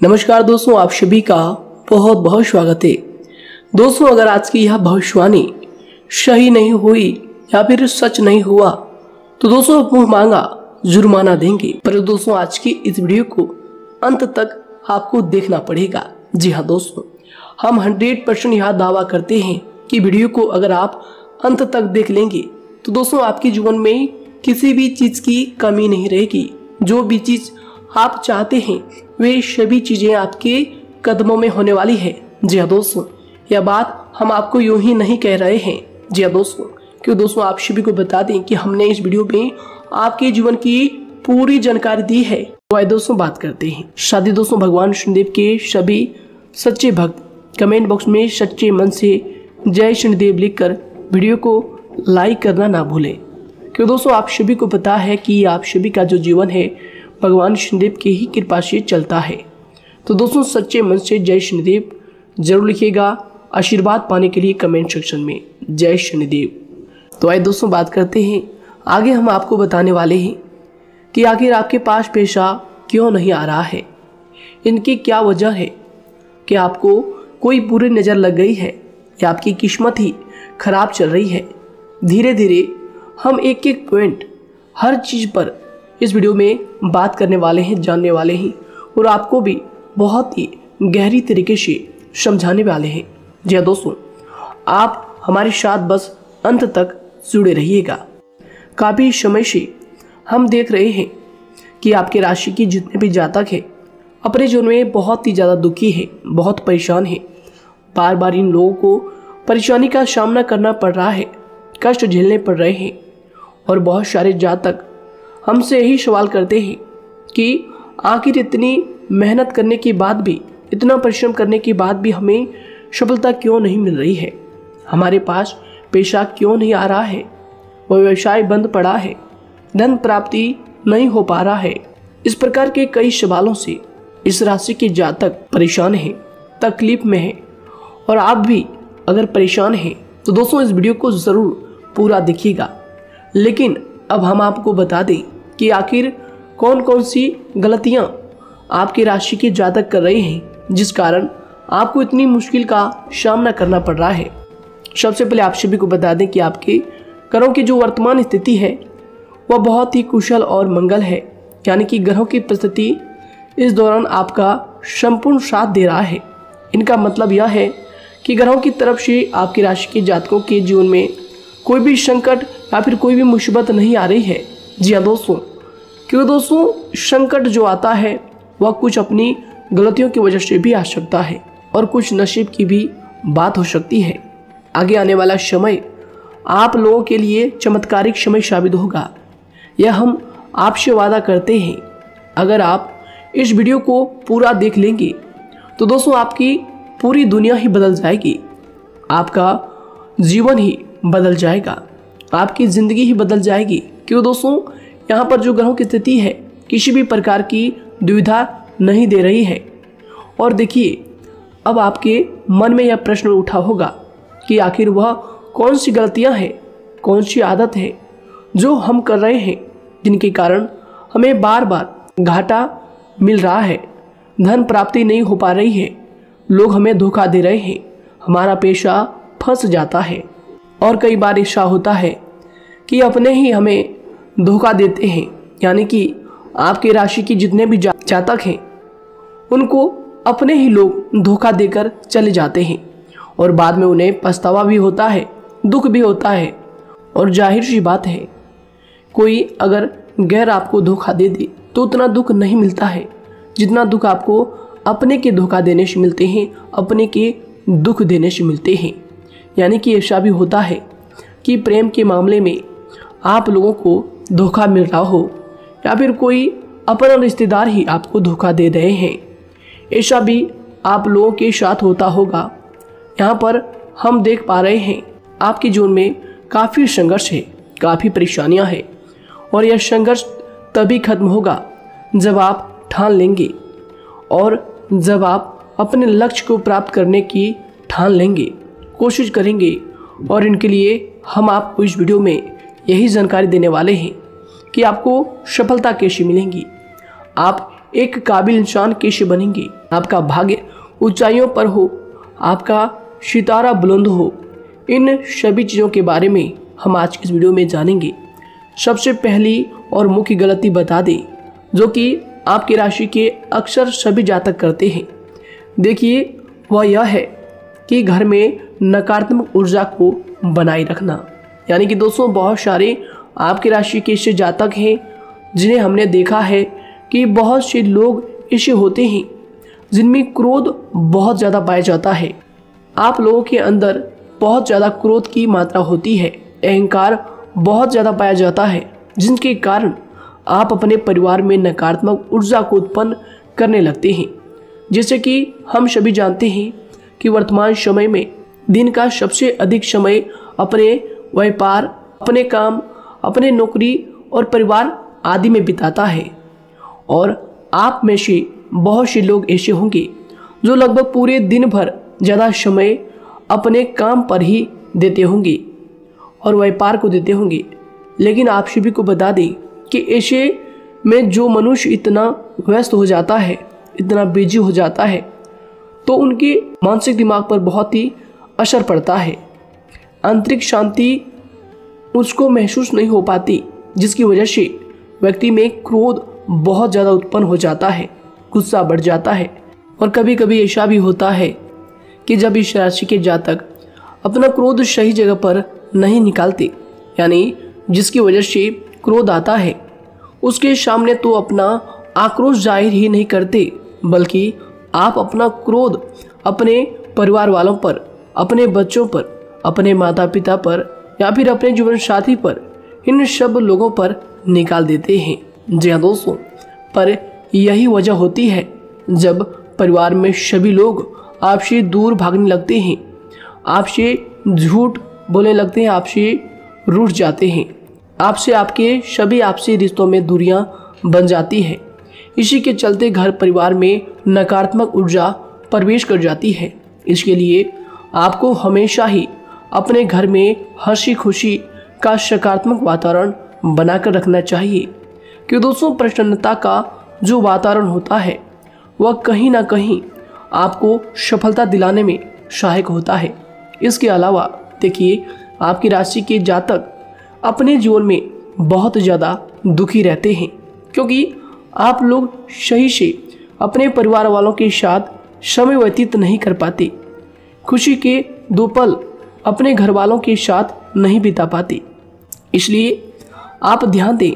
नमस्कार दोस्तों, आप सभी का बहुत बहुत स्वागत है। दोस्तों, अगर आज की यह भविष्यवाणी सही नहीं हुई या फिर सच नहीं हुआ तो दोस्तों, मुँह मांगा, जुर्माना देंगे। पर दोस्तों, आज की इस वीडियो को अंत तक आपको देखना पड़ेगा। जी हाँ दोस्तों, हम हंड्रेड परसेंट यह दावा करते हैं कि वीडियो को अगर आप अंत तक देख लेंगे तो दोस्तों, आपके जीवन में किसी भी चीज़ की कमी नहीं रहेगी। जो भी चीज़ आप चाहते हैं वे सभी चीज़ें आपके कदमों में होने वाली है। जी हाँ दोस्तों, यह बात हम आपको यूँ ही नहीं कह रहे हैं। जी हाँ दोस्तों, क्यों दोस्तों, आप सभी को बता दें कि हमने इस वीडियो में आपके जीवन की पूरी जानकारी दी है। तो आइए दोस्तों, बात करते हैं। शादी दोस्तों, भगवान शनिदेव के सभी सच्चे भक्त। कमेंट बॉक्स में सच्चे मन से जय शनिदेव लिखकर वीडियो को लाइक करना ना भूलें। क्यों दोस्तों, आप सभी को पता है कि आप सभी का जो जीवन है भगवान शनिदेव की ही कृपा से चलता है। तो दोस्तों, सच्चे मन से जय शनिदेव। ज़रूर लिखिएगा आशीर्वाद पाने के लिए कमेंट सेक्शन में। जय शनिदेव। तो आइए दोस्तों, बात करते हैं। आगे हम आपको बताने वाले हैं कि आखिर आपके पास पेशा क्यों नहीं आ रहा है? इनकी क्या वजह है? कि आपको कोई बुरी नज़र लग गई है? या आपकी किस्मत ही खराब चल रही है? धीरे धीरे हम एक एक पॉइंट हर चीज़ पर इस वीडियो में बात करने वाले हैं, जानने वाले हैं और आपको भी बहुत ही गहरी तरीके से समझाने वाले हैं। जी हाँ दोस्तों, आप हमारे साथ बस अंत तक जुड़े रहिएगा। काफ़ी समय से हम देख रहे हैं कि आपके राशि की जितने भी जातक हैं, अपने जीवन में बहुत ही ज़्यादा दुखी है, बहुत परेशान है। बार बार इन लोगों को परेशानी का सामना करना पड़ रहा है, कष्ट झेलने पड़ रहे हैं और बहुत सारे जातक हमसे यही सवाल करते हैं कि आखिर इतनी मेहनत करने के बाद भी, इतना परिश्रम करने के बाद भी हमें सफलता क्यों नहीं मिल रही है? हमारे पास पेशा क्यों नहीं आ रहा है? वह व्यवसाय बंद पड़ा है, धन प्राप्ति नहीं हो पा रहा है। इस प्रकार के कई सवालों से इस राशि के जातक परेशान हैं, तकलीफ़ में हैं। और आप भी अगर परेशान हैं तो दोस्तों इस वीडियो को ज़रूर पूरा देखिएगा। लेकिन अब हम आपको बता दें कि आखिर कौन कौन सी गलतियाँ आपकी राशि के जातक कर रहे हैं, जिस कारण आपको इतनी मुश्किल का सामना करना पड़ रहा है। सबसे पहले आप सभी को बता दें कि आपके ग्रहों की जो वर्तमान स्थिति है, वह बहुत ही कुशल और मंगल है, यानी कि ग्रहों की परिस्थिति इस दौरान आपका संपूर्ण साथ दे रहा है। इनका मतलब यह है कि ग्रहों की तरफ़ से आपकी राशि के जातकों के जीवन में कोई भी संकट या फिर कोई भी मुसीबत नहीं आ रही है। जी हाँ दोस्तों, क्योंकि दोस्तों, संकट जो आता है, वह कुछ अपनी गलतियों की वजह से भी आ सकता है और कुछ नसीब की भी बात हो सकती है। आगे आने वाला समय आप लोगों के लिए चमत्कारिक समय साबित होगा। यह हम आपसे वादा करते हैं। अगर आप इस वीडियो को पूरा देख लेंगे तो दोस्तों आपकी पूरी दुनिया ही बदल जाएगी। आपका जीवन ही बदल जाएगा। आपकी ज़िंदगी ही बदल जाएगी। क्यों दोस्तों? यहाँ पर जो ग्रहों की स्थिति है, किसी भी प्रकार की दुविधा नहीं दे रही है। और देखिए, अब आपके मन में यह प्रश्न उठा होगा कि आखिर वह कौन सी गलतियाँ हैं, कौन सी आदत है, जो हम कर रहे हैं, जिनके कारण हमें बार बार घाटा मिल रहा है। धन प्राप्ति नहीं हो पा रही है। लोग हमें धोखा दे रहे हैं। हमारा पेशा फंस जाता है। और कई बार ऐसा होता है कि अपने ही हमें धोखा देते हैं यानी कि आपके राशि की जितने भी जा, जातक हैं उनको अपने ही लोग धोखा देकर चले जाते हैं। और बाद में उन्हें पछतावा भी होता है दुख भी होता है। और ज़ाहिर सी बात है कोई अगर गैर आपको धोखा दे दे तो उतना दुख नहीं मिलता है जितना दुख आपको अपने के धोखा देने से मिलते हैं अपने के दुख देने से मिलते हैं। यानी कि ऐसा भी होता है कि प्रेम के मामले में आप लोगों को धोखा मिल रहा हो या फिर कोई अपना रिश्तेदार ही आपको धोखा दे रहे हैं। ऐसा भी आप लोगों के साथ होता होगा। यहाँ पर हम देख पा रहे हैं, आपके जीवन में काफ़ी संघर्ष है, काफ़ी परेशानियाँ हैं और यह संघर्ष तभी खत्म होगा जब आप ठान लेंगे और जब आप अपने लक्ष्य को प्राप्त करने की ठान लेंगे। कोशिश करेंगे और इनके लिए हम आपको इस वीडियो में यही जानकारी देने वाले हैं कि आपको सफलता कैसे मिलेंगी। आप एक काबिल इंसान कैसे बनेंगे? आपका भाग्य ऊंचाइयों पर हो, आपका सितारा बुलंद हो। इन सभी चीज़ों के बारे में हम आज इस वीडियो में जानेंगे। सबसे पहली और मुख्य गलती बता दें, जो कि आपकी राशि के अक्सर सभी जातक करते हैं। देखिए, वह यह है कि घर में नकारात्मक ऊर्जा को बनाए रखना। यानी कि दोस्तों, बहुत सारे आपकी राशि के ऐसे जातक हैं, जिन्हें हमने देखा है कि बहुत से लोग ऐसे होते हैं, जिनमें क्रोध बहुत ज़्यादा पाया जाता है। आप लोगों के अंदर बहुत ज़्यादा क्रोध की मात्रा होती है, अहंकार बहुत ज़्यादा पाया जाता है, जिनके कारण आप अपने परिवार में नकारात्मक ऊर्जा को उत्पन्न करने लगते हैं। जैसे कि हम सभी जानते हैं कि वर्तमान समय में दिन का सबसे अधिक समय अपने व्यापार, अपने काम, अपने नौकरी और परिवार आदि में बिताता है। और आप में से बहुत से लोग ऐसे होंगे जो लगभग पूरे दिन भर ज़्यादा समय अपने काम पर ही देते होंगे और व्यापार को देते होंगे। लेकिन आप सभी को बता दें कि ऐसे में जो मनुष्य इतना व्यस्त हो जाता है, इतना बिज़ी हो जाता है तो उनके मानसिक दिमाग पर बहुत ही असर पड़ता है। आंतरिक शांति उसको महसूस नहीं हो पाती, जिसकी वजह से व्यक्ति में क्रोध बहुत ज़्यादा उत्पन्न हो जाता है, गुस्सा बढ़ जाता है और कभी कभी ऐसा भी होता है कि जब इस राशि के जातक अपना क्रोध सही जगह पर नहीं निकालते, यानी जिसकी वजह से क्रोध आता है, उसके सामने तो अपना आक्रोश ज़ाहिर ही नहीं करते, बल्कि आप अपना क्रोध अपने परिवार वालों पर, अपने बच्चों पर, अपने माता पिता पर या फिर अपने जीवन साथी पर इन सब लोगों पर निकाल देते हैं। जी हाँ दोस्तों, पर यही वजह होती है जब परिवार में सभी लोग आपसे दूर भागने लगते हैं, आपसे झूठ बोलने लगते हैं, आपसे रूठ जाते हैं, आपसे आपके सभी आपसी रिश्तों में दूरियाँ बन जाती है। इसी के चलते घर परिवार में नकारात्मक ऊर्जा प्रवेश कर जाती है। इसके लिए आपको हमेशा ही अपने घर में हँसी खुशी का सकारात्मक वातावरण बनाकर रखना चाहिए। कि दोस्तों, प्रसन्नता का जो वातावरण होता है, वह कहीं ना कहीं आपको सफलता दिलाने में सहायक होता है। इसके अलावा देखिए, आपकी राशि के जातक अपने जीवन में बहुत ज़्यादा दुखी रहते हैं, क्योंकि आप लोग सही से अपने परिवार वालों के साथ समय व्यतीत नहीं कर पाते। खुशी के दो पल अपने घर वालों के साथ नहीं बिता पाते। इसलिए आप ध्यान दें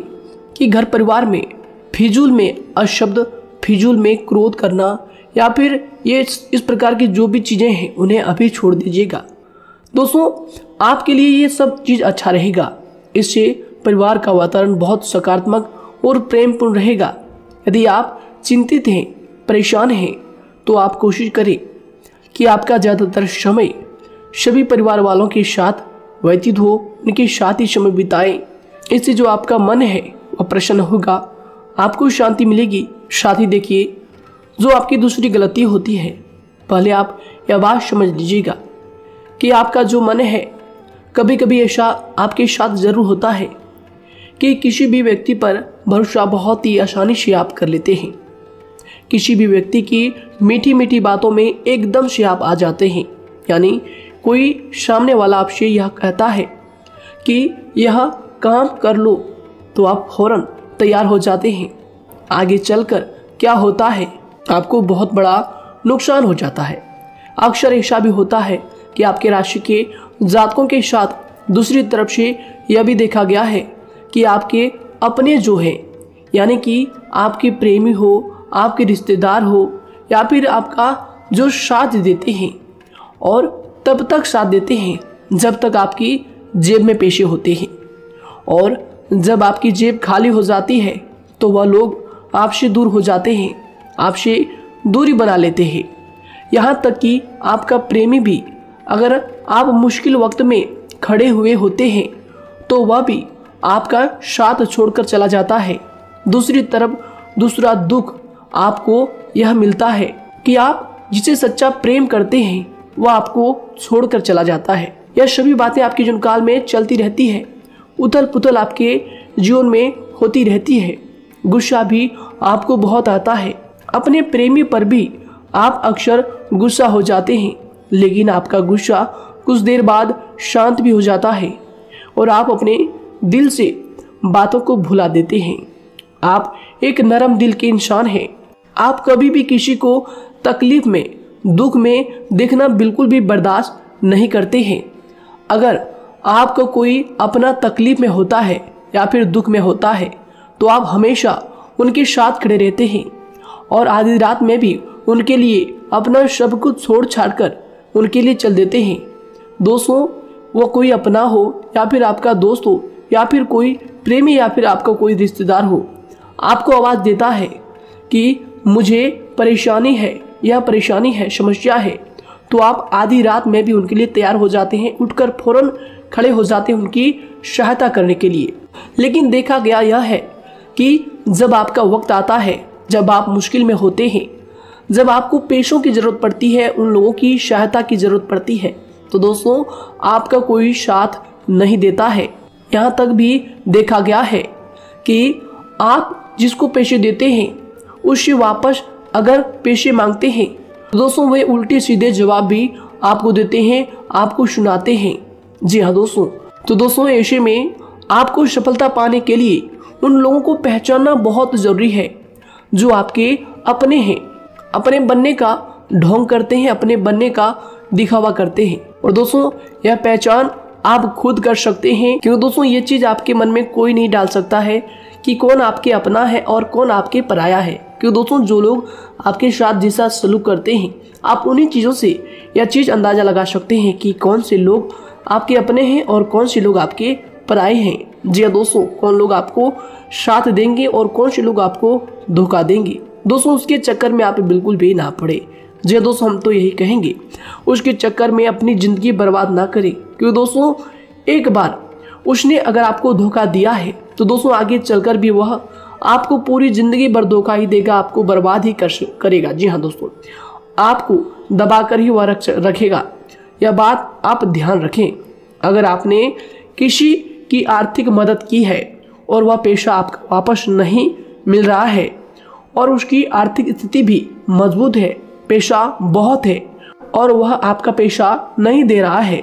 कि घर परिवार में फिजूल में अशब्द, फिजूल में क्रोध करना या फिर ये इस प्रकार की जो भी चीज़ें हैं, उन्हें अभी छोड़ दीजिएगा। दोस्तों, आपके लिए ये सब चीज़ अच्छा रहेगा। इससे परिवार का वातावरण बहुत सकारात्मक और प्रेमपूर्ण रहेगा। यदि आप चिंतित हैं, परेशान हैं तो आप कोशिश करें कि आपका ज़्यादातर समय सभी परिवार वालों के साथ व्यतीत हो, उनके साथ ही समय बिताएँ। इससे जो आपका मन है, वह प्रसन्न होगा। आपको शांति मिलेगी। साथ ही देखिए, जो आपकी दूसरी गलती होती है पहले आप यह बात समझ लीजिएगा कि आपका जो मन है कभी कभी ऐसा आपके साथ ज़रूर होता है। कि किसी भी व्यक्ति पर भरोसा बहुत ही आसानी से आप कर लेते हैं। किसी भी व्यक्ति की मीठी मीठी बातों में एकदम से आप आ जाते हैं। यानी कोई सामने वाला आपसे यह कहता है कि यह काम कर लो तो आप फ़ौरन तैयार हो जाते हैं। आगे चलकर क्या होता है, आपको बहुत बड़ा नुकसान हो जाता है। अक्सर ऐसा भी होता है कि आपके राशि के जातकों के साथ दूसरी तरफ़ से यह भी देखा गया है कि आपके अपने जो हैं, यानी कि आपके प्रेमी हो, आपके रिश्तेदार हो, या फिर आपका जो साथ देते हैं, और तब तक साथ देते हैं, जब तक आपकी जेब में पेशे होते हैं। और जब आपकी जेब खाली हो जाती है तो वह लोग आपसे दूर हो जाते हैं, आपसे दूरी बना लेते हैं। यहाँ तक कि आपका प्रेमी भी अगर आप मुश्किल वक्त में खड़े हुए होते हैं तो वह भी आपका साथ छोड़कर चला जाता है। दूसरी तरफ़, दूसरा दुख आपको यह मिलता है कि आप जिसे सच्चा प्रेम करते हैं, वह आपको छोड़कर चला जाता है। यह सभी बातें आपके जीवन काल में चलती रहती है। उथल पुथल आपके जीवन में होती रहती है। गुस्सा भी आपको बहुत आता है। अपने प्रेमी पर भी आप अक्सर गुस्सा हो जाते हैं, लेकिन आपका गुस्सा कुछ देर बाद शांत भी हो जाता है और आप अपने दिल से बातों को भुला देते हैं। आप एक नरम दिल के इंसान हैं। आप कभी भी किसी को तकलीफ़ में, दुख में देखना बिल्कुल भी बर्दाश्त नहीं करते हैं। अगर आपको कोई अपना तकलीफ़ में होता है या फिर दुख में होता है तो आप हमेशा उनके साथ खड़े रहते हैं और आधी रात में भी उनके लिए अपना सब कुछ छोड़ छाड़ कर उनके लिए चल देते हैं। दोस्तों, वो कोई अपना हो या फिर आपका दोस्त हो या फिर कोई प्रेमी या फिर आपका कोई रिश्तेदार हो, आपको आवाज़ देता है कि मुझे परेशानी है, यह परेशानी है, समस्या है तो आप आधी रात में भी उनके लिए तैयार हो जाते हैं, उठकर फ़ौरन खड़े हो जाते हैं उनकी सहायता करने के लिए। लेकिन देखा गया यह है कि जब आपका वक्त आता है, जब आप मुश्किल में होते हैं, जब आपको पेशों की ज़रूरत पड़ती है, उन लोगों की सहायता की ज़रूरत पड़ती है तो दोस्तों, आपका कोई साथ नहीं देता है। यहाँ तक भी देखा गया है कि आप जिसको पेशे देते हैं, उससे वापस अगर पेशे मांगते हैं तो दोस्तों वे उल्टे सीधे जवाब भी आपको देते हैं, आपको सुनाते हैं। जी हाँ दोस्तों तो दोस्तों ऐसे में आपको सफलता पाने के लिए उन लोगों को पहचानना बहुत ज़रूरी है, जो आपके अपने हैं, अपने बनने का ढोंग करते हैं, अपने बनने का दिखावा करते हैं। और दोस्तों, यह पहचान आप खुद कर सकते हैं। क्योंकि दोस्तों, ये चीज़ आपके मन में कोई नहीं डाल सकता है कि कौन आपके अपना है और कौन आपके पराया है। क्योंकि दोस्तों, जो लोग आपके साथ जैसा सलूक करते हैं, आप उन्हीं चीज़ों से यह चीज़ अंदाज़ा लगा सकते हैं कि कौन से लोग आपके अपने हैं और कौन से लोग आपके पराए हैं। जी हाँ दोस्तों, कौन लोग आपको साथ देंगे और कौन से लोग आपको धोखा देंगे। दोस्तों, उसके चक्कर में आप बिल्कुल भी ना पड़े। जी हाँ दोस्तों, हम तो यही कहेंगे, उसके चक्कर में अपनी ज़िंदगी बर्बाद ना करें। क्योंकि दोस्तों, एक बार उसने अगर आपको धोखा दिया है तो दोस्तों, आगे चलकर भी वह आपको पूरी ज़िंदगी भर धोखा ही देगा, आपको बर्बाद ही कर करेगा। जी हाँ दोस्तों, आपको दबा कर ही वह रख रखेगा। यह बात आप ध्यान रखें। अगर आपने किसी की आर्थिक मदद की है और वह पेशा आपको वापस नहीं मिल रहा है और उसकी आर्थिक स्थिति भी मज़बूत है पेशा बहुत है और वह आपका पेशा नहीं दे रहा है।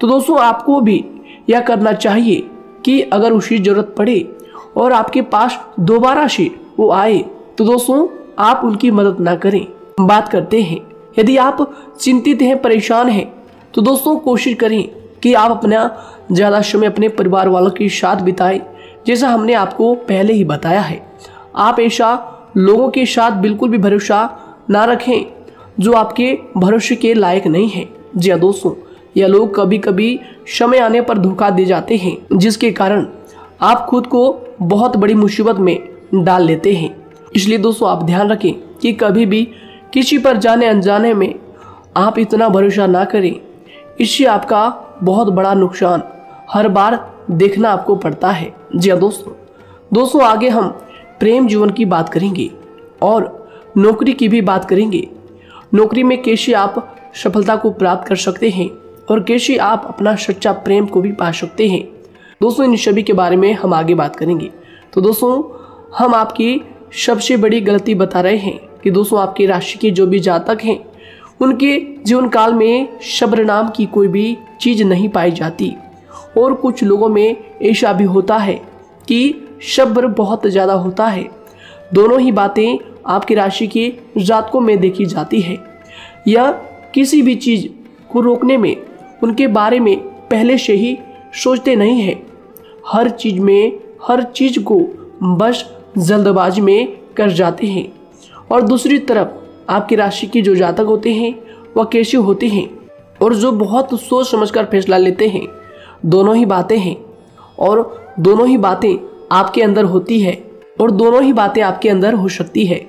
तो दोस्तों, आपको भी यह करना चाहिए कि अगर उसकी ज़रूरत पड़े और आपके पास दोबारा से वो आए तो दोस्तों, आप उनकी मदद ना करें। बात करते हैं। यदि आप चिंतित हैं, परेशान हैं तो दोस्तों, कोशिश करें कि आप अपना ज़्यादा समय अपने परिवार वालों के साथ बिताएँ, जैसा हमने आपको पहले ही बताया है। आप ऐसा लोगों के साथ बिल्कुल भी भरोसा ना रखें, जो आपके भरोसे के लायक नहीं है। जी दोस्तों यह लोग कभी कभी समय आने पर धोखा दे जाते हैं, जिसके कारण आप खुद को बहुत बड़ी मुसीबत में डाल लेते हैं। इसलिए दोस्तों, आप ध्यान रखें कि कभी भी किसी पर जाने अनजाने में आप इतना भरोसा ना करें। इससे आपका बहुत बड़ा नुकसान हर बार देखना आपको पड़ता है। जी दोस्तों दोस्तों, आगे हम प्रेम जीवन की बात करेंगे और नौकरी की भी बात करेंगे। नौकरी में कैसे आप सफलता को प्राप्त कर सकते हैं और कैसे आप अपना सच्चा प्रेम को भी पा सकते हैं। दोस्तों, इन सभी के बारे में हम आगे बात करेंगे। तो दोस्तों, हम आपकी सबसे बड़ी गलती बता रहे हैं कि दोस्तों, आपकी राशि के जो भी जातक हैं, उनके जीवन काल में शब्र नाम की कोई भी चीज़ नहीं पाई जाती। और कुछ लोगों में ऐसा भी होता है कि शब्र बहुत ज़्यादा होता है। दोनों ही बातें आपकी राशि के जातकों में देखी जाती है। या किसी भी चीज़ को रोकने में, उनके बारे में पहले से ही सोचते नहीं हैं। हर चीज़ में, हर चीज़ को बस जल्दबाजी में कर जाते हैं। और दूसरी तरफ़, आपकी राशि के जो जातक होते हैं, वह कैसे होते हैं? और जो बहुत सोच समझकर फैसला लेते हैं, दोनों ही बातें हैं। और दोनों ही बातें आपके अंदर होती है। और दोनों ही बातें आपके अंदर हो सकती है।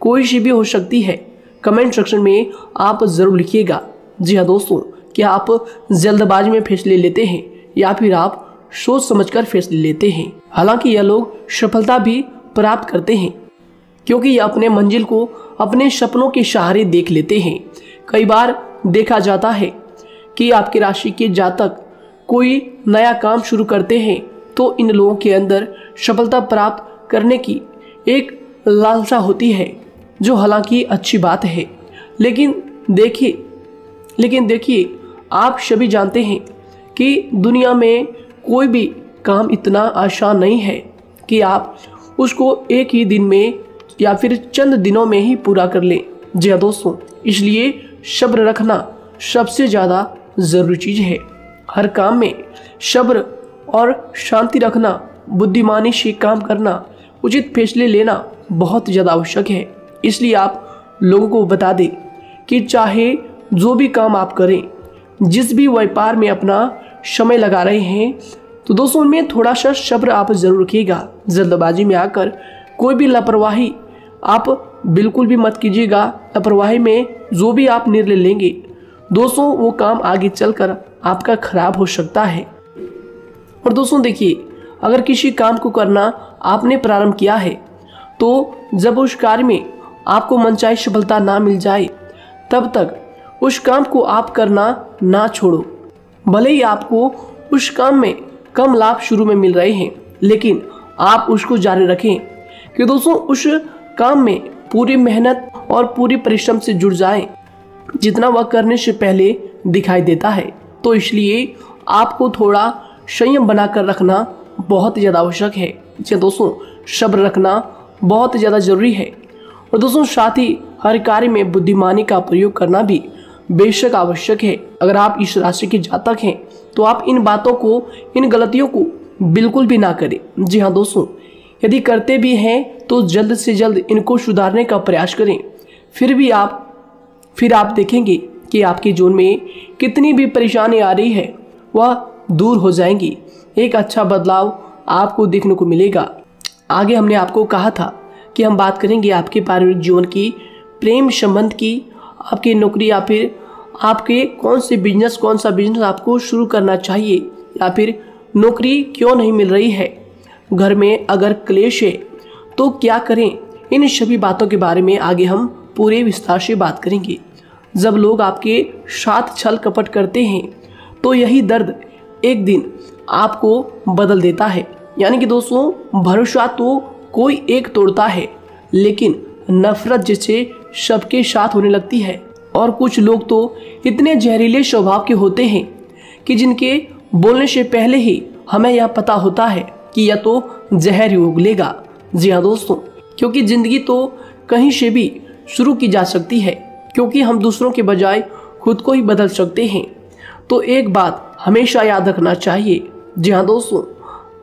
कोई सी भी हो सकती है। कमेंट सेक्शन में आप ज़रूर लिखिएगा। जी हाँ दोस्तों, क्या आप जल्दबाजी में फैसले लेते हैं या फिर आप सोच समझकर फैसले लेते हैं? हालाँकि यह लोग सफलता भी प्राप्त करते हैं, क्योंकि ये अपने मंजिल को अपने सपनों के सहारे देख लेते हैं। कई बार देखा जाता है कि आपकी राशि के जातक कोई नया काम शुरू करते हैं तो इन लोगों के अंदर सफलता प्राप्त करने की एक लालसा होती है, जो हालाँकि अच्छी बात है। लेकिन देखिए लेकिन देखिए, आप सभी जानते हैं कि दुनिया में कोई भी काम इतना आसान नहीं है कि आप उसको एक ही दिन में या फिर चंद दिनों में ही पूरा कर लें। जी दोस्तों, इसलिए शब्र रखना सबसे ज़्यादा ज़रूरी चीज़ है। हर काम में शब्र और शांति रखना, बुद्धिमानी से काम करना उचित फैसले लेना बहुत ज़्यादा आवश्यक है। इसलिए आप लोगों को बता दें कि चाहे जो भी काम आप करें, जिस भी व्यापार में अपना समय लगा रहे हैं तो दोस्तों उनमें थोड़ा सा सब्र आप ज़रूर रखिएगा। जल्दबाजी में आकर कोई भी लापरवाही आप बिल्कुल भी मत कीजिएगा। लापरवाही में जो भी आप निर्णय लेंगे, दोस्तों वो काम आगे चलकर आपका खराब हो सकता है। और दोस्तों देखिए अगर किसी काम को करना आपने प्रारंभ किया है तो जब उस कार्य में आपको मनचाही सफलता ना मिल जाए, तब तक उस काम को आप करना ना छोड़ो। भले ही आपको उस काम में कम लाभ शुरू में मिल रहे हैं, लेकिन आप उसको जारी रखें कि दोस्तों, उस काम में पूरी मेहनत और पूरी परिश्रम से जुड़ जाए, जितना वह करने से पहले दिखाई देता है। तो इसलिए आपको थोड़ा संयम बनाकर रखना बहुत ज़्यादा आवश्यक है। जी दोस्तों, सब्र रखना बहुत ज़्यादा ज़रूरी है। और दोस्तों, साथ ही हर कार्य में बुद्धिमानी का प्रयोग करना भी बेशक आवश्यक है। अगर आप इस राशि के जातक हैं तो आप इन बातों को, इन गलतियों को बिल्कुल भी ना करें। जी हाँ दोस्तों, यदि करते भी हैं तो जल्द से जल्द इनको सुधारने का प्रयास करें। फिर भी आप, फिर आप देखेंगे कि आपके जीवन में कितनी भी परेशानी आ रही है, वह दूर हो जाएँगी। एक अच्छा बदलाव आपको देखने को मिलेगा। आगे हमने आपको कहा था कि हम बात करेंगे आपके पारिवारिक जीवन की, प्रेम संबंध की, आपकी नौकरी या फिर आपके कौन से बिज़नेस कौन सा बिज़नेस आपको शुरू करना चाहिए या फिर नौकरी क्यों नहीं मिल रही है। घर में अगर क्लेश है तो क्या करें? इन सभी बातों के बारे में आगे हम पूरे विस्तार से बात करेंगे। जब लोग आपके साथ छल कपट करते हैं तो यही दर्द एक दिन आपको बदल देता है। यानी कि दोस्तों, भरोसा तो कोई एक तोड़ता है, लेकिन नफरत जैसे सबके साथ होने लगती है। और कुछ लोग तो इतने जहरीले स्वभाव के होते हैं कि जिनके बोलने से पहले ही हमें यह पता होता है कि यह तो जहर ही उगलेगा। जी हाँ दोस्तों, क्योंकि ज़िंदगी तो कहीं से भी शुरू की जा सकती है, क्योंकि हम दूसरों के बजाय खुद को ही बदल सकते हैं। तो एक बात हमेशा याद रखना चाहिए जी हाँ दोस्तों,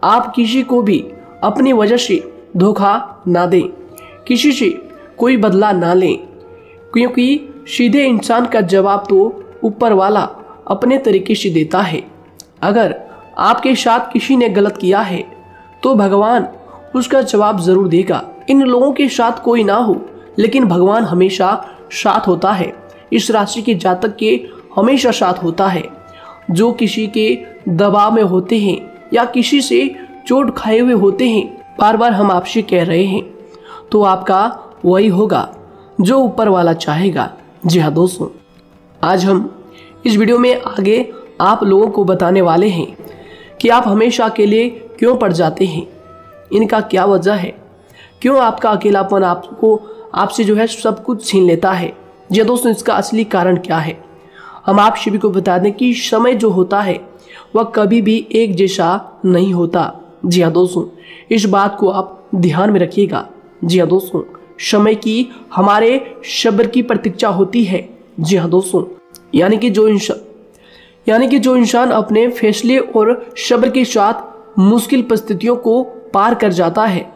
आप किसी को भी अपनी वजह से धोखा ना दें, किसी से कोई बदला ना लें, क्योंकि सीधे इंसान का जवाब तो ऊपर वाला अपने तरीके से देता है। अगर आपके साथ किसी ने गलत किया है तो भगवान उसका जवाब ज़रूर देगा। इन लोगों के साथ कोई ना हो, लेकिन भगवान हमेशा साथ होता है। इस राशि के जातक के हमेशा साथ होता है। जो किसी के दबाव में होते हैं या किसी से चोट खाए हुए होते हैं बार बार हम आपसे कह रहे हैं। तो आपका वही होगा जो ऊपर वाला चाहेगा। जी हाँ दोस्तों, आज हम इस वीडियो में आगे आप लोगों को बताने वाले हैं कि आप हमेशा अकेले क्यों पड़ जाते हैं। इनका क्या वजह है? क्यों आपका अकेलापन आपको, आपसे जो है सब कुछ छीन लेता है? जी दोस्तों, इसका असली कारण क्या है? हम आप सभी को बता दें कि समय जो होता है, वह कभी भी एक जैसा नहीं होता। जी हाँ दोस्तों, इस बात को आप ध्यान में रखिएगा। जी हाँ दोस्तों, समय की हमारे शब्र की प्रतीक्षा होती है। जी हाँ दोस्तों, यानी कि जो इंसान, यानी कि जो इंसान अपने फैसले और शब्र के साथ मुश्किल परिस्थितियों को पार कर जाता है,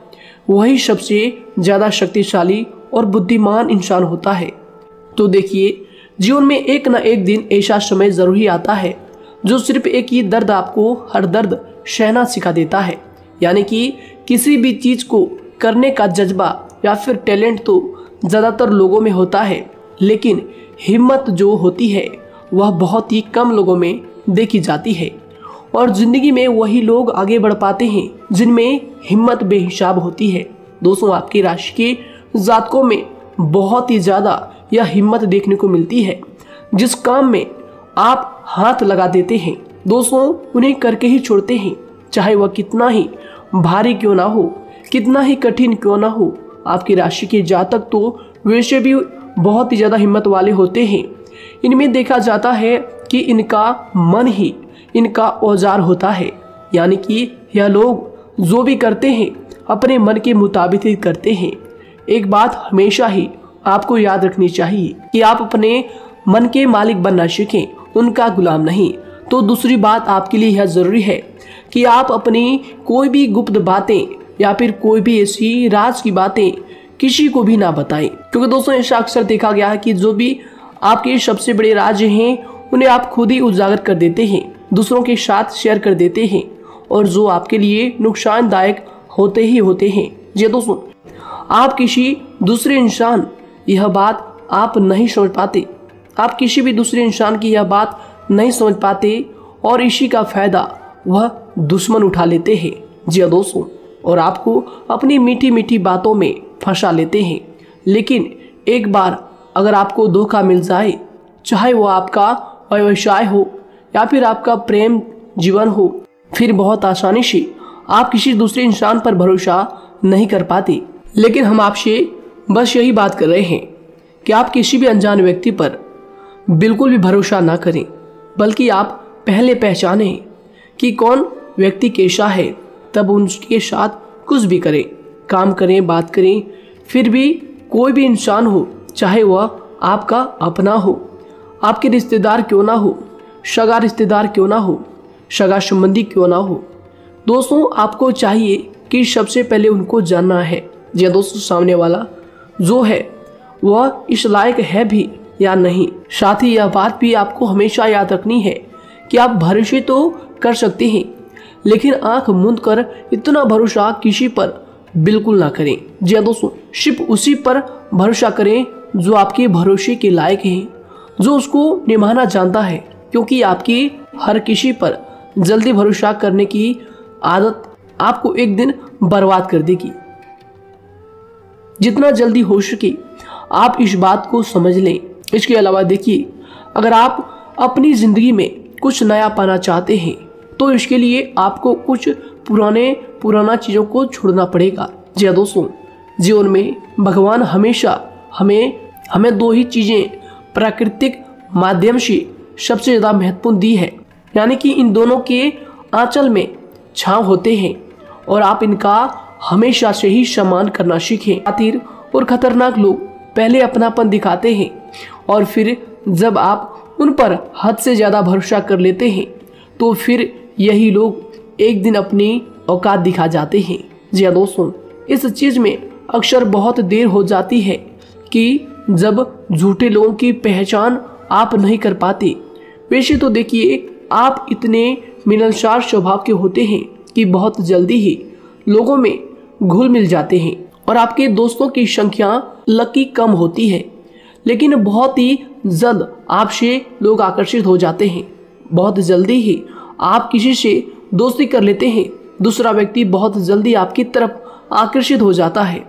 वही सबसे ज़्यादा शक्तिशाली और बुद्धिमान इंसान होता है। तो देखिए जीवन में एक ना एक दिन ऐसा समय ज़रूर ही आता है, जो सिर्फ़ एक ही दर्द आपको हर दर्द सहना सिखा देता है। यानी कि किसी भी चीज़ को करने का जज्बा या फिर टैलेंट तो ज़्यादातर लोगों में होता है, लेकिन हिम्मत जो होती है, वह बहुत ही कम लोगों में देखी जाती है। और ज़िंदगी में वही लोग आगे बढ़ पाते हैं, जिनमें हिम्मत बेहिसाब होती है। दोस्तों, आपकी राशि के जातकों में बहुत ही ज़्यादा यह हिम्मत देखने को मिलती है, जिस काम में आप हाथ लगा देते हैं, दोस्तों, उन्हें करके ही छोड़ते हैं। चाहे वह कितना ही भारी क्यों ना हो, कितना ही कठिन क्यों ना हो, आपकी राशि के जातक तो वैसे भी बहुत ही ज़्यादा हिम्मत वाले होते हैं। इनमें देखा जाता है कि इनका मन ही इनका औज़ार होता है, यानी कि यह लोग जो भी करते हैं, अपने मन के मुताबिक ही करते हैं। एक बात हमेशा ही आपको याद रखनी चाहिए कि आप अपने मन के मालिक बनना सीखें, उनका गुलाम नहीं। तो दूसरी बात आपके लिए यह ज़रूरी है कि आप अपनी कोई भी गुप्त बातें या फिर कोई भी ऐसी राज की बातें किसी को भी ना बताएँ। क्योंकि दोस्तों, ऐसा अक्सर देखा गया है कि जो भी आपके सबसे बड़े राज्य हैं, उन्हें आप खुद ही उजागर कर देते हैं, दूसरों के साथ शेयर कर देते हैं और जो आपके लिए नुकसानदायक होते ही होते हैं। जी दोस्तों, आप किसी दूसरे इंसान यह बात आप नहीं समझ पाते। आप किसी भी दूसरे इंसान की यह बात नहीं समझ पाते और इसी का फ़ायदा वह दुश्मन उठा लेते हैं। जी दोस्तों, और आपको अपनी मीठी मीठी बातों में फंसा लेते हैं। लेकिन एक बार अगर आपको धोखा मिल जाए, चाहे वो आपका व्यवसाय हो या फिर आपका प्रेम जीवन हो, फिर बहुत आसानी से आप किसी दूसरे इंसान पर भरोसा नहीं कर पाते। लेकिन हम आपसे बस यही बात कर रहे हैं कि आप किसी भी अनजान व्यक्ति पर बिल्कुल भी भरोसा ना करें, बल्कि आप पहले पहचाने कि कौन व्यक्ति कैसा है, तब उनके साथ कुछ भी करें, काम करें, बात करें, फिर भी कोई भी इंसान हो, चाहे वह आपका अपना हो, आपके रिश्तेदार क्यों ना हो, सगा रिश्तेदार क्यों ना हो, सगा संबंधी क्यों ना हो। दोस्तों, आपको चाहिए कि सबसे पहले उनको जानना है। या दोस्तों, सामने वाला जो है, वह इस लायक है भी या नहीं? साथ ही यह बात भी आपको हमेशा याद रखनी है कि आप भरोसे तो कर सकते हैं, लेकिन आँख मूंद कर इतना भरोसा किसी पर बिल्कुल ना करें। जी हाँ दोस्तों, सिर्फ़ उसी पर भरोसा करें जो आपके भरोसे के लायक है, जो उसको निभाना जानता है, क्योंकि आपकी हर किसी पर जल्दी भरोसा करने की आदत आपको एक दिन बर्बाद कर देगी। जितना जल्दी हो सके आप इस बात को समझ लें। इसके अलावा देखिए, अगर आप अपनी ज़िंदगी में कुछ नया पाना चाहते हैं तो इसके लिए आपको कुछ पुराने, पुराना चीज़ों को छोड़ना पड़ेगा। जी हाँ दोस्तों, जीवन में भगवान हमेशा हमें हमें दो ही चीज़ें प्राकृतिक माध्यम से सबसे ज़्यादा महत्वपूर्ण दी है। यानी कि इन दोनों के आंचल में छाव होते हैं और आप इनका हमेशा से ही सम्मान करना सीखें। खातिर और खतरनाक लोग पहले अपनापन दिखाते हैं और फिर जब आप उन पर हद से ज़्यादा भरोसा कर लेते हैं तो फिर यही लोग एक दिन अपनी औकात दिखा जाते हैं। जी हाँ दोस्तों, इस चीज़ में अक्सर बहुत देर हो जाती है कि जब झूठे लोगों की पहचान आप नहीं कर पाते, वैसे तो देखिए आप इतने मिलनसार स्वभाव के होते हैं कि बहुत जल्दी ही लोगों में घुल मिल जाते हैं और आपके दोस्तों की संख्या लकी कम होती है। लेकिन बहुत ही जल्द आपसे लोग आकर्षित हो जाते हैं। बहुत जल्दी ही आप किसी से दोस्ती कर लेते हैं। दूसरा व्यक्ति बहुत जल्दी आपकी तरफ़ आकर्षित हो जाता है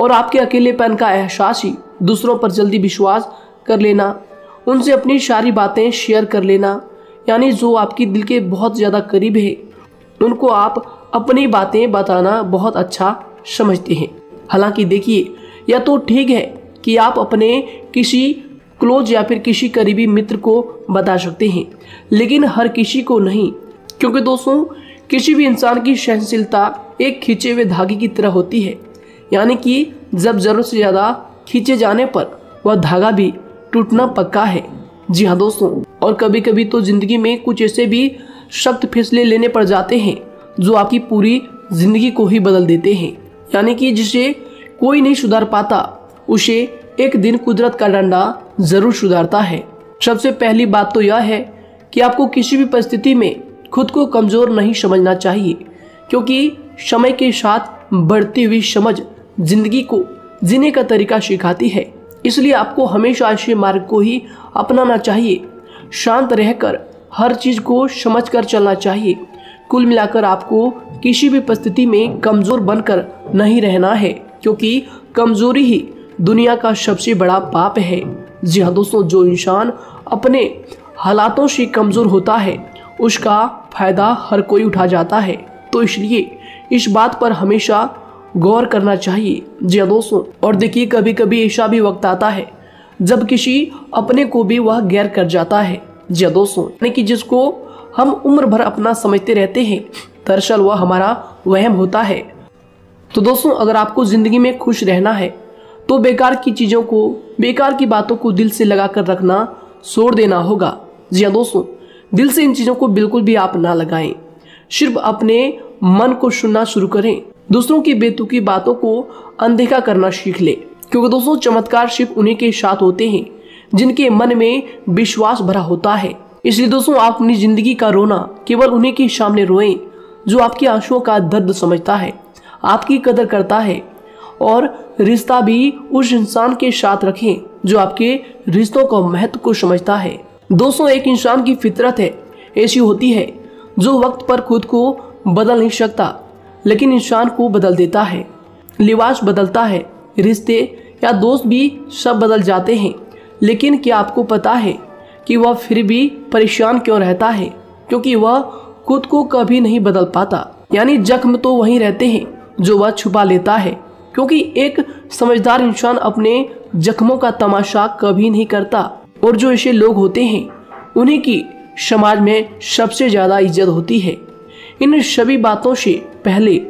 और आपके अकेलेपन का एहसास ही दूसरों पर जल्दी विश्वास कर लेना, उनसे अपनी सारी बातें शेयर कर लेना, यानी जो आपकी दिल के बहुत ज़्यादा करीब है, उनको आप अपनी बातें बताना बहुत अच्छा समझते हैं। हालाँकि देखिए यह तो ठीक है कि आप अपने किसी क्लोज या फिर किसी करीबी मित्र को बता सकते हैं, लेकिन हर किसी को नहीं। क्योंकि दोस्तों, किसी भी इंसान की सहनशीलता एक खींचे हुए धागे की तरह होती है। यानी कि जब ज़रूरत से ज़्यादा खींचे जाने पर वह धागा भी टूटना पक्का है। जी हाँ दोस्तों, और कभी कभी तो ज़िंदगी में कुछ ऐसे भी सख्त फैसले लेने पड़ जाते हैं। जो आपकी पूरी ज़िंदगी को ही बदल देते हैं। यानी कि जिसे कोई नहीं सुधार पाता, उसे एक दिन कुदरत का डंडा ज़रूर सुधारता है। सबसे पहली बात तो यह है कि आपको किसी भी परिस्थिति में खुद को कमज़ोर नहीं समझना चाहिए, क्योंकि समय के साथ बढ़ती हुई समझ ज़िंदगी को जीने का तरीका सिखाती है। इसलिए आपको हमेशा ऐसे मार्ग को ही अपनाना चाहिए। शांत रहकर हर चीज़ को समझकर चलना चाहिए। कुल मिलाकर आपको किसी भी परिस्थिति में कमज़ोर बनकर नहीं रहना है, क्योंकि कमज़ोरी ही दुनिया का सबसे बड़ा पाप है। जी हाँ दोस्तों, जो इंसान अपने हालातों से कमज़ोर होता है, उसका फ़ायदा हर कोई उठा जाता है। तो इसलिए इस बात पर हमेशा गौर करना चाहिए। जी हाँ दोस्तों, और देखिए कभी कभी ऐसा भी वक्त आता है, जब किसी अपने को भी वह गैर कर जाता है। जी हाँ दोस्तों, यानी कि जिसको हम उम्र भर अपना समझते रहते हैं। दरअसल वह हमारा वहम होता है। तो दोस्तों, अगर आपको ज़िंदगी में खुश रहना है तो बेकार की चीज़ों को, बेकार की बातों को दिल से लगा कर रखना छोड़ देना होगा। जी हाँ दोस्तों, दिल से इन चीज़ों को बिल्कुल भी आप ना लगाएँ। सिर्फ़ अपने मन को सुनना शुरू करें। दूसरों की बेतुकी बातों को अनदेखा करना सीख ले। क्योंकि दोस्तों, चमत्कार सिर्फ़ उन्हीं के साथ होते हैं, जिनके मन में विश्वास भरा होता है। इसलिए दोस्तों, आप अपनी ज़िंदगी का रोना केवल उन्हीं के सामने रोएँ जो आपकी आंसुओं का दर्द समझता है, आपकी कदर करता है और रिश्ता भी उस इंसान के साथ रखें जो आपके रिश्तों को महत्व को समझता है। दोस्तों, एक इंसान की फितरत है, ऐसी होती है जो वक्त पर खुद को बदल नहीं सकता, लेकिन इंसान को बदल देता है, लिबास बदलता है, रिश्ते या दोस्त भी सब बदल जाते हैं, लेकिन क्या आपको पता है कि वह फिर भी परेशान क्यों रहता है? क्योंकि वह खुद को कभी नहीं बदल पाता। यानी जख्म तो वहीं रहते हैं, जो वह छुपा लेता है। क्योंकि एक समझदार इंसान अपने जख्मों का तमाशा कभी नहीं करता। और जो ऐसे लोग होते हैं, उन्हीं की समाज में सबसे ज़्यादा इज़्ज़त होती है। इन सभी बातों से पहले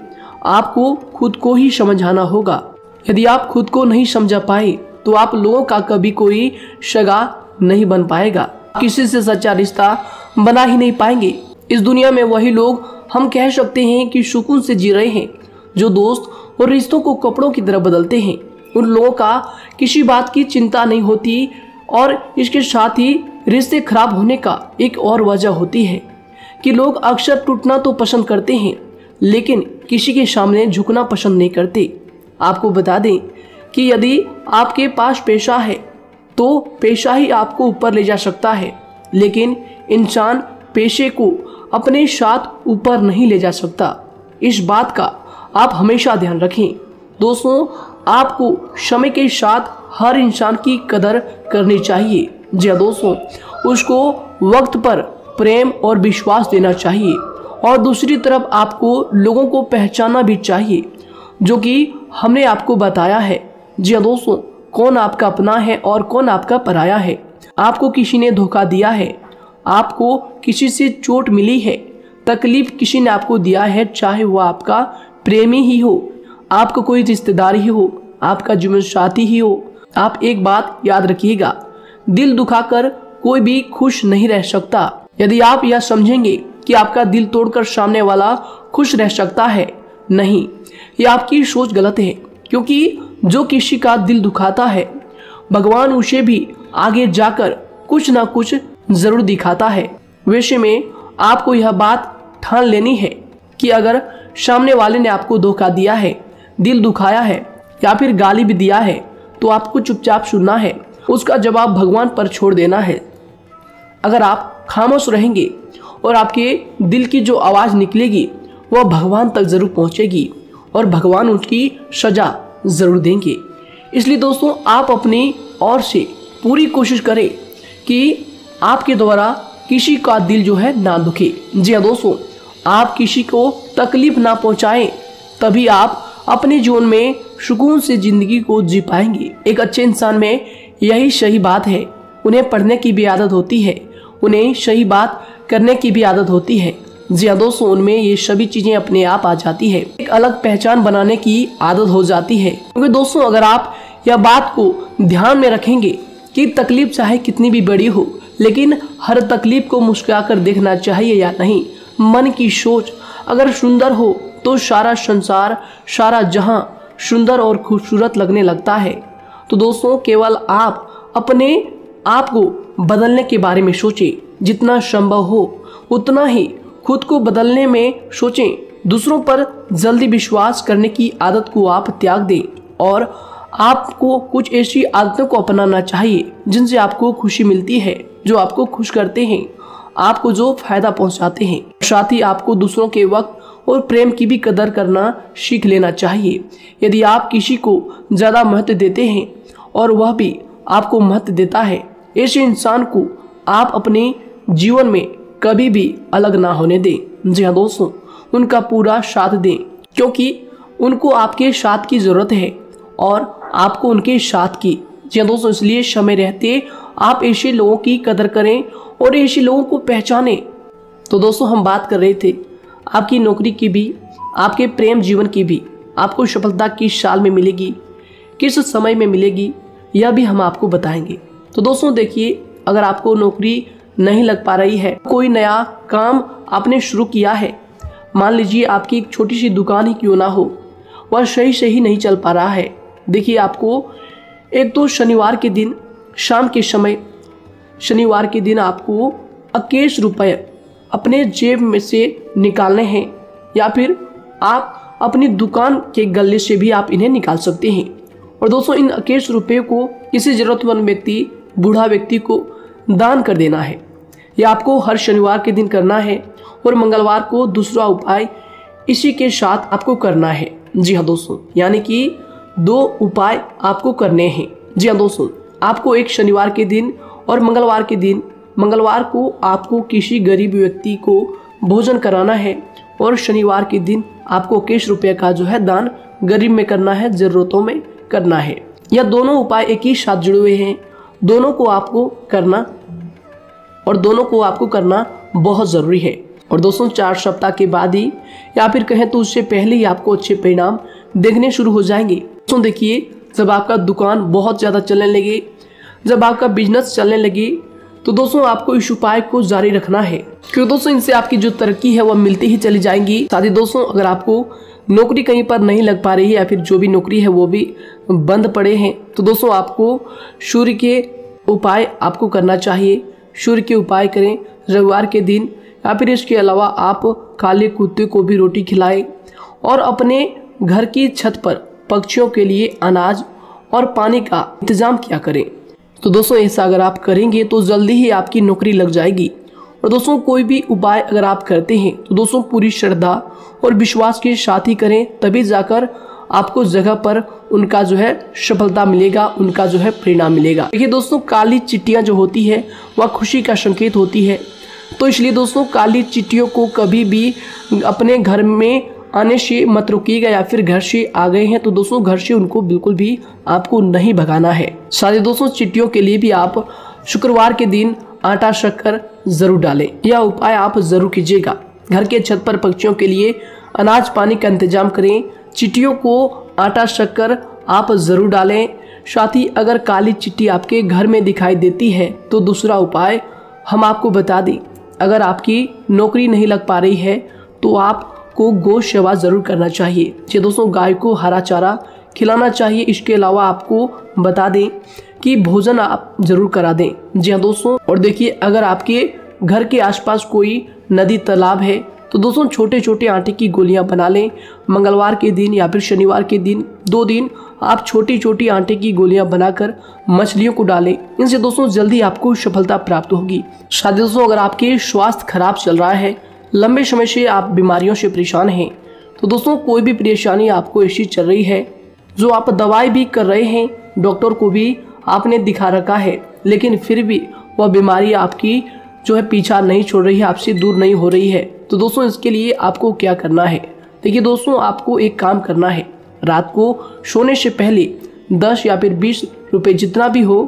आपको खुद को ही समझाना होगा। यदि आप खुद को नहीं समझा पाए तो आप लोगों का कभी कोई शगा नहीं बन पाएगा। किसी से सच्चा रिश्ता बना ही नहीं पाएँगे। इस दुनिया में वही लोग हम कह सकते हैं कि सुकून से जी रहे हैं, जो दोस्त और रिश्तों को कपड़ों की तरह बदलते हैं। उन लोगों का किसी बात की चिंता नहीं होती और इसके साथ ही रिश्ते खराब होने का एक और वजह होती है कि लोग अक्सर टूटना तो पसंद करते हैं, लेकिन किसी के सामने झुकना पसंद नहीं करते। आपको बता दें कि यदि आपके पास पेशा है तो पेशा ही आपको ऊपर ले जा सकता है, लेकिन इंसान पेशे को अपने साथ ऊपर नहीं ले जा सकता। इस बात का आप हमेशा ध्यान रखें। दोस्तों, आपको समय के साथ हर इंसान की कदर करनी चाहिए। जी हाँ दोस्तों, उसको वक्त पर प्रेम और विश्वास देना चाहिए। और दूसरी तरफ़ आपको लोगों को पहचाना भी चाहिए, जो कि हमने आपको बताया है। जी हाँ दोस्तों कौन आपका अपना है और कौन आपका पराया है? आपको किसी ने धोखा दिया है? आपको किसी से चोट मिली है? तकलीफ़ किसी ने आपको दिया है, चाहे वो आपका प्रेमी ही हो, आपका कोई रिश्तेदार ही हो, आपका जीवन साथी ही हो। आप एक बात याद रखिएगा, दिल दुखाकर कोई भी खुश नहीं रह सकता। यदि आप यह समझेंगे कि आपका दिल तोड़कर सामने वाला खुश रह सकता है, नहीं ये आपकी सोच गलत है। क्योंकि जो किसी का दिल दुखाता है, भगवान उसे भी आगे जाकर कुछ ना कुछ ज़रूर दिखाता है। वैसे में आपको यह बात ठान लेनी है कि अगर सामने वाले ने आपको धोखा दिया है, दिल दुखाया है, या फिर गाली भी दिया है तो आपको चुपचाप सुनना है। उसका जवाब भगवान पर छोड़ देना है। अगर आप खामोश रहेंगे और आपके दिल की जो आवाज़ निकलेगी, वह भगवान तक ज़रूर पहुंचेगी। और भगवान उसकी सजा ज़रूर देंगे। इसलिए दोस्तों, आप अपनी और से पूरी कोशिश करें कि आपके द्वारा किसी का दिल जो है ना दुखे। जी हाँ दोस्तों, आप किसी को तकलीफ़ ना पहुंचाएँ, तभी आप अपने जीवन में सुकून से ज़िंदगी को जी पाएँगे। एक अच्छे इंसान में यही सही बात है। उन्हें पढ़ने की भी आदत होती है। उन्हें सही बात करने की भी आदत होती है। जी हाँ दोस्तों उनमें ये सभी चीज़ें अपने आप आ जाती है। एक अलग पहचान बनाने की आदत हो जाती है। क्योंकि दोस्तों, अगर आप यह बात को ध्यान में रखेंगे कि तकलीफ़ चाहे कितनी भी बड़ी हो, लेकिन हर तकलीफ़ को मुस्कुराकर देखना चाहिए या नहीं, मन की सोच अगर सुंदर हो तो सारा संसार, सारा जहाँ सुंदर और खूबसूरत लगने लगता है। तो दोस्तों, केवल आप अपने आप को बदलने के बारे में सोचें। जितना संभव हो, उतना ही खुद को बदलने में सोचें। दूसरों पर जल्दी विश्वास करने की आदत को आप त्याग दें और आपको कुछ ऐसी आदतों को अपनाना चाहिए, जिनसे आपको खुशी मिलती है, जो आपको खुश करते हैं, आपको जो फ़ायदा पहुंचाते हैं। साथ ही आपको दूसरों के वक्त और प्रेम की भी कदर करना सीख लेना चाहिए। यदि आप किसी को ज़्यादा महत्व देते हैं और वह भी आपको महत्व देता है, ऐसे इंसान को आप अपने जीवन में कभी भी अलग ना होने दें। जी हाँ दोस्तों, उनका पूरा साथ दें, क्योंकि उनको आपके साथ की ज़रूरत है और आपको उनके साथ की। जी हाँ दोस्तों, इसलिए समय रहते, आप ऐसे लोगों की कदर करें और ऐसे लोगों को पहचानें। तो दोस्तों, हम बात कर रहे थे, आपकी नौकरी की भी, आपके प्रेम जीवन की भी, आपको सफलता किस साल में मिलेगी, किस समय में मिलेगी, यह भी हम आपको बताएँगे। तो दोस्तों, देखिए, अगर आपको नौकरी नहीं लग पा रही है। कोई नया काम आपने शुरू किया है? मान लीजिए आपकी एक छोटी सी दुकान ही क्यों ना हो। वह सही से ही नहीं चल पा रहा है। देखिए आपको, एक तो शनिवार के दिन, शाम के समय, शनिवार के दिन आपको इक्कीस रुपये अपने जेब में से निकालने हैं, या फिर आप अपनी दुकान के गले से भी आप इन्हें निकाल सकते हैं। और दोस्तों, इन इक्कीस रुपये को किसी ज़रूरतमंद व्यक्ति, बूढ़ा व्यक्ति को दान कर देना है। यह आपको हर शनिवार के दिन करना है और मंगलवार को दूसरा उपाय इसी के साथ आपको करना है। जी हाँ दोस्तों, यानी कि दो उपाय आपको करने हैं। जी हाँ दोस्तों, आपको एक शनिवार के दिन और मंगलवार के दिन, मंगलवार को आपको किसी गरीब व्यक्ति को भोजन कराना है और शनिवार के दिन आपको किस रुपये का जो है दान गरीब में करना है, ज़रूरतों में करना है। यह दोनों उपाय एक ही साथ जुड़े हुए हैं। दोनों को आपको करना और दोनों को आपको करना बहुत ज़रूरी है। और दोस्तों, चार सप्ताह के बाद ही, या फिर कहें तो उससे पहले ही आपको अच्छे परिणाम देखने शुरू हो जाएँगे। दोस्तों, देखिए, जब आपका दुकान बहुत ज़्यादा चलने लगे, जब आपका बिज़नेस चलने लगे तो दोस्तों, आपको इस उपाय को जारी रखना है। क्योंकि दोस्तों, इनसे आपकी जो तरक्की है वह मिलती ही चली जाएँगी। साथ ही दोस्तों, अगर आपको नौकरी कहीं पर नहीं लग पा रही है, या फिर जो भी नौकरी है, वो भी बंद पड़े हैं तो दोस्तों, आपको सूर्य के उपाय आपको करना चाहिए। सूर्य के उपाय करें रविवार के दिन, या फिर इसके अलावा आप काले कुत्ते को भी रोटी खिलाएँ और अपने घर की छत पर पक्षियों के लिए अनाज और पानी का इंतज़ाम किया करें। तो दोस्तों, ऐसा अगर आप करेंगे तो जल्दी ही आपकी नौकरी लग जाएगी। और दोस्तों, कोई भी उपाय अगर आप करते हैं तो दोस्तों पूरी श्रद्धा और विश्वास के साथ ही करें, तभी जाकर आपको जगह पर उनका जो है सफलता मिलेगा, उनका जो है परिणाम मिलेगा। देखिए दोस्तों, काली चिट्टियाँ जो होती है, वह खुशी का संकेत होती है। तो इसलिए दोस्तों, काली चिट्टियों को कभी भी अपने घर में आने से मत रुकिएगा या फिर घर से आ गए हैं तो दोस्तों, घर से उनको बिल्कुल भी आपको नहीं भगाना है। साथ ही दोस्तों, चिट्टियों के लिए भी आप शुक्रवार के दिन आटा शक्कर ज़रूर डालें। यह उपाय आप ज़रूर कीजिएगा। घर के छत पर पक्षियों के लिए अनाज पानी का इंतज़ाम करें चिट्टियों को आटा शक्कर आप ज़रूर डालें। साथ ही अगर काली चिट्टी आपके घर में दिखाई देती है तो दूसरा उपाय हम आपको बता दें। अगर आपकी नौकरी नहीं लग पा रही है तो आपको गौ सेवा ज़रूर करना चाहिए। जी दोस्तों, गाय को हरा चारा खिलाना चाहिए। इसके अलावा आपको बता दें कि भोजन आप ज़रूर करा दें। जी हाँ दोस्तों, और देखिए, अगर आपके घर के आसपास कोई नदी तालाब है तो दोस्तों छोटे छोटे आटे की गोलियाँ बना लें। मंगलवार के दिन या फिर शनिवार के दिन, दो दिन आप छोटी छोटी आटे की गोलियाँ बनाकर मछलियों को डालें। इनसे दोस्तों, जल्दी आपको सफलता प्राप्त होगी। शायद दोस्तों, अगर आपके स्वास्थ्य खराब चल रहा है, लंबे समय से आप बीमारियों से परेशान हैं तो दोस्तों, कोई भी परेशानी आपको ऐसी चल रही है, जो आप दवाई भी कर रहे हैं, डॉक्टर को भी आपने दिखा रखा है, लेकिन फिर भी वह बीमारी आपकी जो है पीछा नहीं छोड़ रही है, आपसे दूर नहीं हो रही है। तो दोस्तों, इसके लिए आपको क्या करना है? देखिए दोस्तों, आपको एक काम करना है। रात को सोने से पहले दस या फिर बीस रुपए जितना भी हो,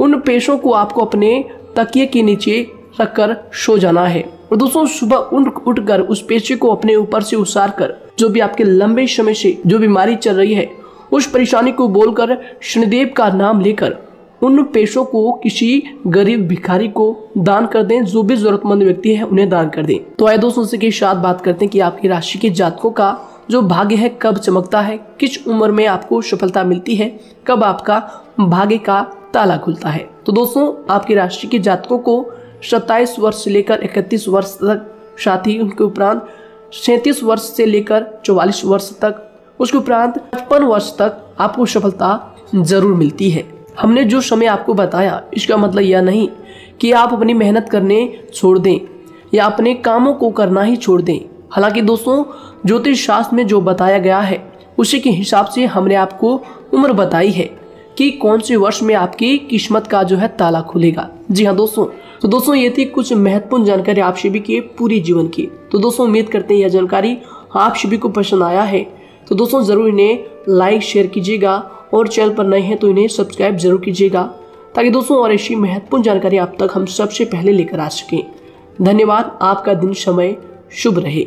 उन पैसों को आपको अपने तकिए के नीचे रख कर सो जाना है। और दोस्तों, सुबह उठ उठकर उस पेशे को अपने ऊपर से उसार कर जो भी आपके लंबे समय से जो बीमारी चल रही है, उस परेशानी को बोलकर शनिदेव का नाम लेकर उन पैसों को किसी गरीब भिखारी को दान कर दें, जो भी जरूरतमंद व्यक्ति है, उन्हें दान कर दें। तो आए दोस्तों के साथ बात करते हैं कि आपकी राशि के जातकों का जो भाग्य है, कब चमकता है, किस उम्र में आपको सफलता मिलती है, कब आपका भाग्य का ताला खुलता है। तो दोस्तों, आपकी राशि के जातकों को सत्ताईस वर्ष से लेकर इकतीस वर्ष तक, साथ ही उनके उपरांत सैंतीस वर्ष से लेकर चौवालीस वर्ष तक, उसके उपरांत पचपन वर्ष तक आपको सफलता ज़रूर मिलती है। हमने जो समय आपको बताया, इसका मतलब यह नहीं कि आप अपनी मेहनत करने छोड़ दें या अपने कामों को करना ही छोड़ दें। हालाँकि दोस्तों, ज्योतिष शास्त्र में जो बताया गया है, उसी के हिसाब से हमने आपको उम्र बताई है कि कौन से वर्ष में आपकी किस्मत का जो है ताला खुलेगा। जी हाँ दोस्तों तो दोस्तों ये थी कुछ महत्वपूर्ण जानकारी आप सभी के पूरी जीवन की। तो दोस्तों, उम्मीद करते हैं यह जानकारी आप सभी को पसंद आया है। तो दोस्तों, ज़रूर इन्हें लाइक, शेयर कीजिएगा और चैनल पर नए हैं तो इन्हें सब्सक्राइब ज़रूर कीजिएगा ताकि दोस्तों और ऐसी महत्वपूर्ण जानकारी आप तक हम सबसे पहले लेकर आ सकें। धन्यवाद, आपका दिन समय शुभ रहे।